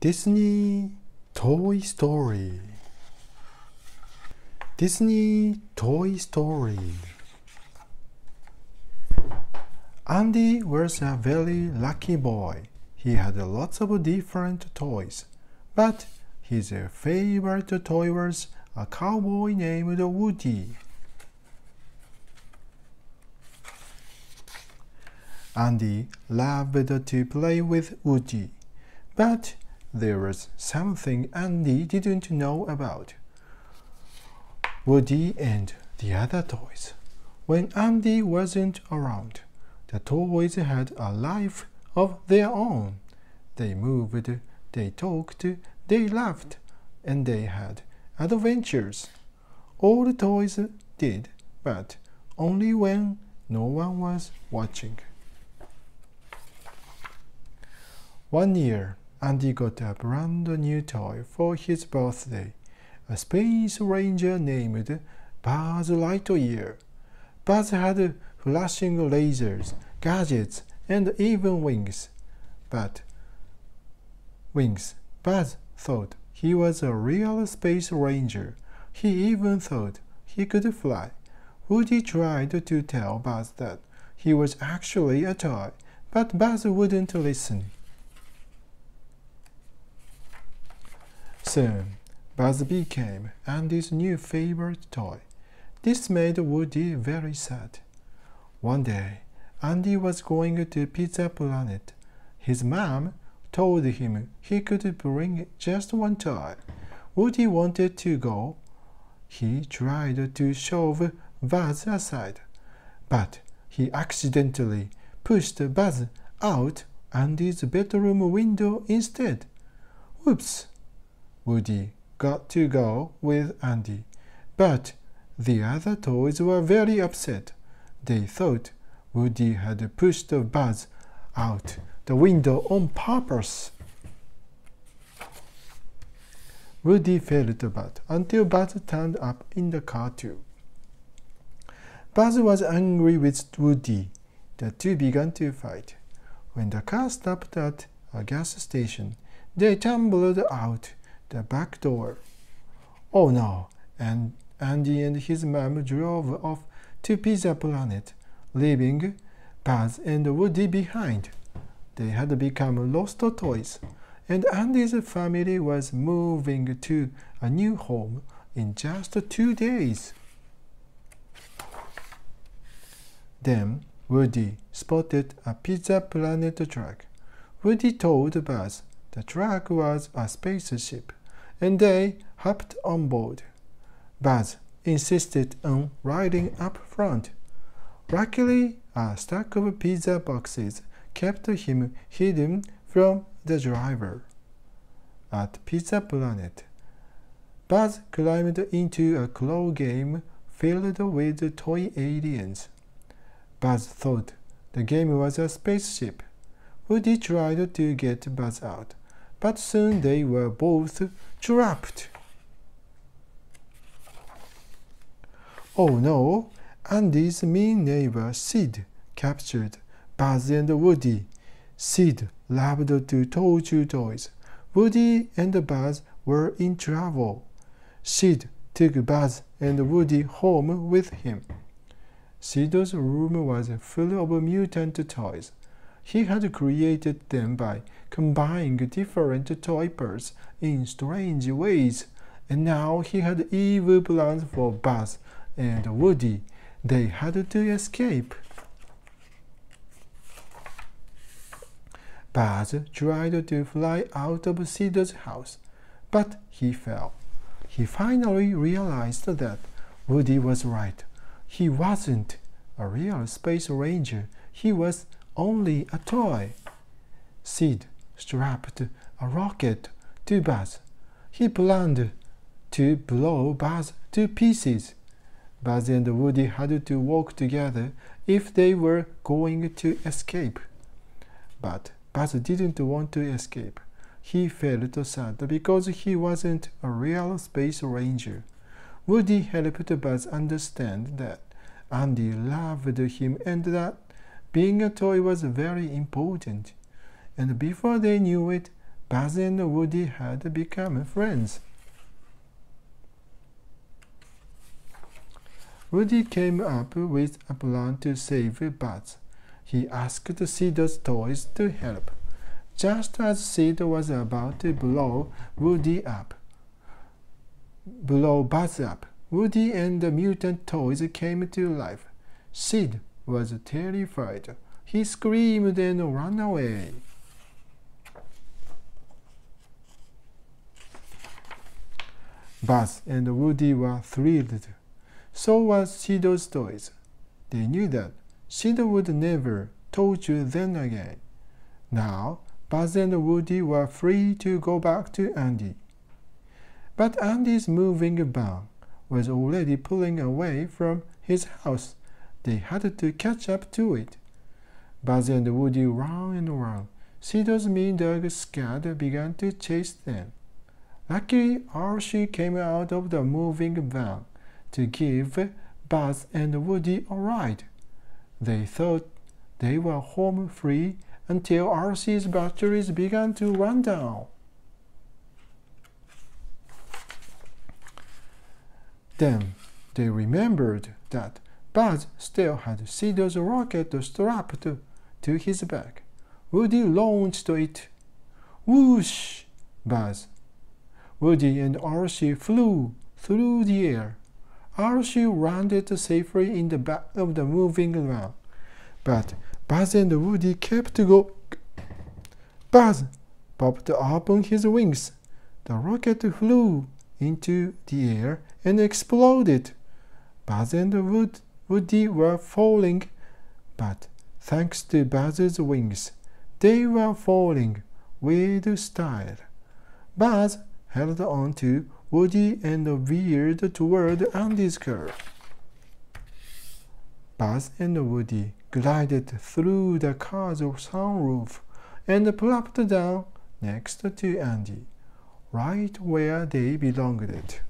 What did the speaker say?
Disney Toy Story Disney Toy Story Andy was a very lucky boy. He had lots of different toys, but his favorite toy was a cowboy named Woody. Andy loved to play with Woody, but there was something Andy didn't know about Woody and the other toys. When Andy wasn't around, the toys had a life of their own. They moved, they talked, they laughed, and they had adventures. All the toys did, but only when no one was watching. One year, Andy got a brand new toy for his birthday a space ranger named Buzz Lightyear. Buzz had flashing lasers, gadgets, and even wings. But wings, Buzz thought he was a real space ranger. He even thought he could fly. Woody tried to tell Buzz that he was actually a toy, but Buzz wouldn't listen. Soon, Buzz became Andy's new favorite toy. This made Woody very sad. One day, Andy was going to Pizza Planet. His mom told him he could bring just one toy. Woody wanted to go. He tried to shove Buzz aside, but he accidentally pushed Buzz out Andy's bedroom window instead. Whoops! Woody got to go with Andy, but the other toys were very upset. They thought Woody had pushed Buzz out the window on purpose. Woody felt bad until Buzz turned up in the car too. Buzz was angry with Woody. The two began to fight. When the car stopped at a gas station, they tumbled out the back door. Oh no! And Andy and his mom drove off to Pizza Planet, leaving Buzz and Woody behind. They had become lost toys, and Andy's family was moving to a new home in just two days. Then Woody spotted a Pizza Planet truck. Woody told Buzz the truck was a spaceship and they hopped on board. Buzz insisted on riding up front. Luckily, a stack of pizza boxes kept him hidden from the driver. At Pizza Planet, Buzz climbed into a claw game filled with toy aliens. Buzz thought the game was a spaceship. Woody tried to get Buzz out, but soon they were both trapped. Oh no, Andy's mean neighbor Sid captured Buzz and Woody. Sid loved to torture toys. Woody and Buzz were in trouble. Sid took Buzz and Woody home with him. Sid's room was full of mutant toys. He had created them by combining different toy parts in strange ways, and now he had evil plans for Buzz and Woody. They had to escape. Buzz tried to fly out of Sid's house, but he fell. He finally realized that Woody was right. He wasn't a real space ranger. He was only a toy. Sid strapped a rocket to Buzz. He planned to blow Buzz to pieces. Buzz and Woody had to work together if they were going to escape. But Buzz didn't want to escape. He felt sad because he wasn't a real space ranger. Woody helped Buzz understand that Andy loved him and that being a toy was very important. And before they knew it, Buzz and Woody had become friends. Woody came up with a plan to save Buzz. He asked Sid's toys to help. Just as Sid was about to blow Woody up, blow Buzz up, Woody and the mutant toys came to life. Sid was terrified. He screamed and ran away. Buzz and Woody were thrilled. So was Sid's toys. They knew that Sid would never torture them again. Now, Buzz and Woody were free to go back to Andy. But Andy's moving van was already pulling away from his house. They had to catch up to it. Buzz and Woody ran and ran. Sid's mean dog Scud began to chase them. Luckily, RC came out of the moving van to give Buzz and Woody a ride. They thought they were home free until RC's batteries began to run down. Then they remembered that Buzz still had Sid's rocket strapped to, to his back. Woody launched it. Whoosh! Buzz. Woody and RC flew through the air. RC landed safely in the back of the moving van. But Buzz and Woody kept going. Buzz popped open his wings. The rocket flew into the air and exploded. Buzz and Wood, Woody were falling, but thanks to Buzz's wings, they were falling with style. Buzz held on to Woody and veered toward Andy's car. Buzz and Woody glided through the car's sunroof and plopped down next to Andy, right where they belonged.